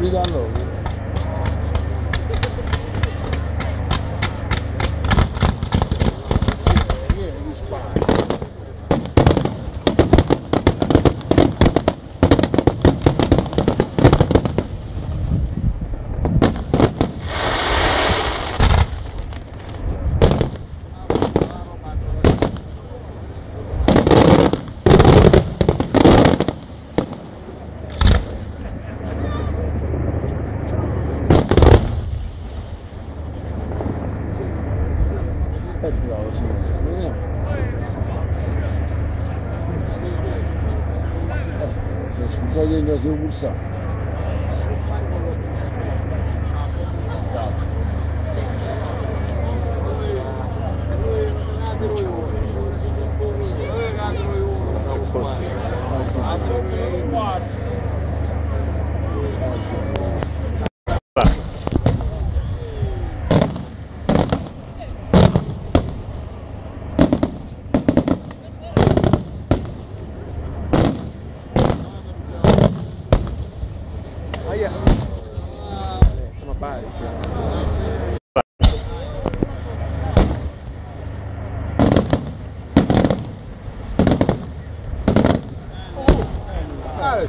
Đi ra. Hepimiz değil mi? Burada yengeyi vursa. Caso pulsante. Sono pari, sì. Ah,